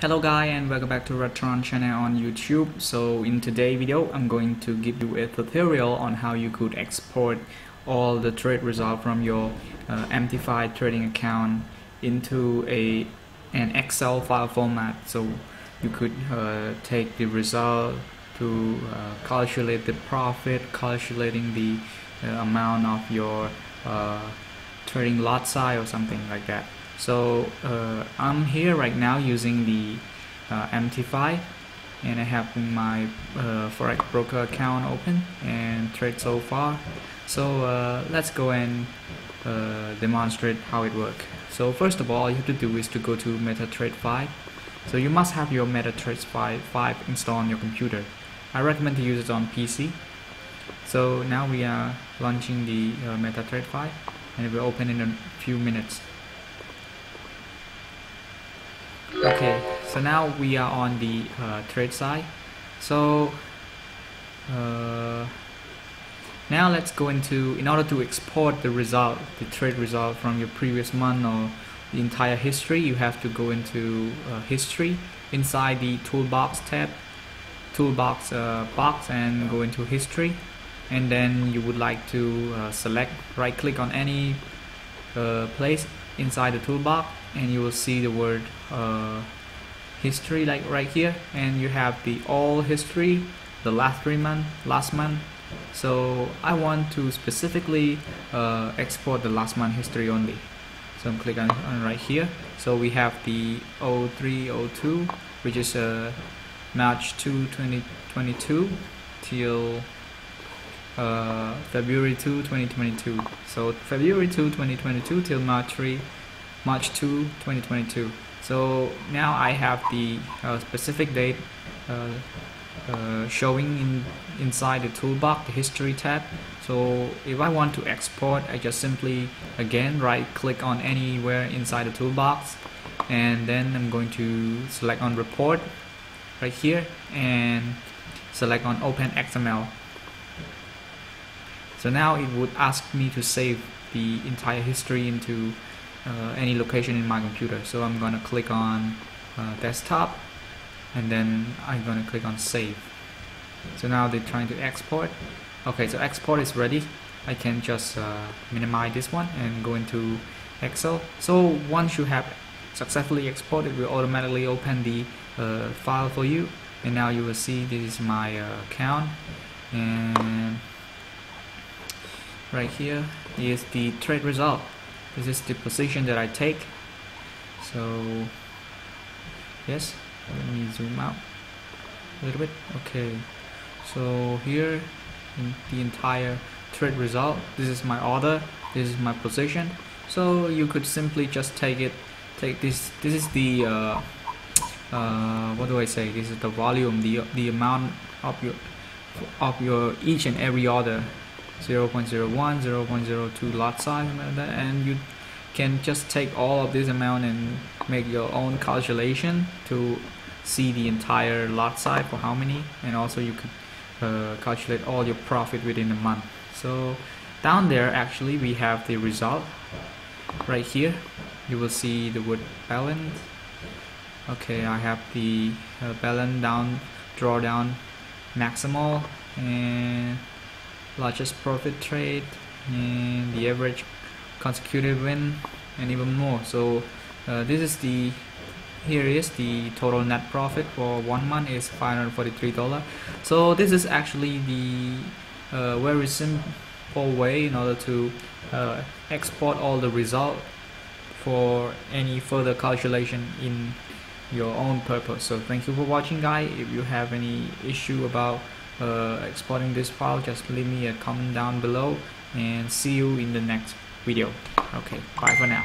Hello guys and welcome back to Redtron channel on YouTube. So in today's video I'm going to give you a tutorial on how you could export all the trade result from your uh, MT5 trading account into a an Excel file format. So you could uh, take the result to uh, calculate the profit, calculating the uh, amount of your uh, trading lot size or something like that so uh, I'm here right now using the uh, MT5 and I have my uh, forex broker account open and trade so far. So uh, let's go and uh, demonstrate how it works so first of all all you have to do is to go to MetaTrader 5 so you must have your MetaTrader 5, 5 installed on your computer. I recommend to use it on PC so now we are launching the uh, MetaTrader 5 and it will open in a few minutes okay so now we are on the uh, trade side. So uh, now let's go into in order to export the result the trade result from your previous month or the entire history you have to go into uh, history inside the toolbox tab toolbox uh, box and go into history. And then you would like to uh, select right click on any uh, place inside the toolbox and you will see the word uh, history like right here. And you have the all history the last three month last month. So I want to specifically uh, export the last month history only. So I'm click on, on right here. So we have the 0302 which is uh, March 2 2022 till uh, February 2 2022 so February 2 2022 till March 3 March 2 2022 so now I have the uh, specific date uh, uh, showing in inside the toolbox the history tab. So if I want to export I just simply again right click on anywhere inside the toolbox and then I'm going to select on report right here and select on open XML so now it would ask me to save the entire history into uh, any location in my computer. So I'm gonna click on uh, desktop and then I'm gonna click on save. So now they're trying to export. Okay so export is ready. I can just uh, minimize this one and go into Excel. So once you have successfully exported will automatically open the uh, file for you. And now you will see this is my uh, account. And right here is the trade result. This is the position that I take. So yes let me zoom out a little bit. Okay. So here in the entire trade result this is my order. This is my position. So you could simply just take it take this this is the uh, uh, what do I say? This is the volume the the amount of your of your each and every order 0.01 0.02 lot size and you can just take all of this amount and make your own calculation to see the entire lot size for how many and also you could uh, calculate all your profit within a month. So down there actually we have the result. Right here you will see the word balance. Okay I have the uh, balance down drawdown maximal and largest profit trade and the average consecutive win and even more. So uh, this is the here is the total net profit for one month is 543 dollar. So this is actually the uh, very simple way in order to uh, export all the result for any further calculation in your own purpose. So thank you for watching guys. If you have any issue about uh, exporting this file just leave me a comment down below and see you in the next video. Okay bye for now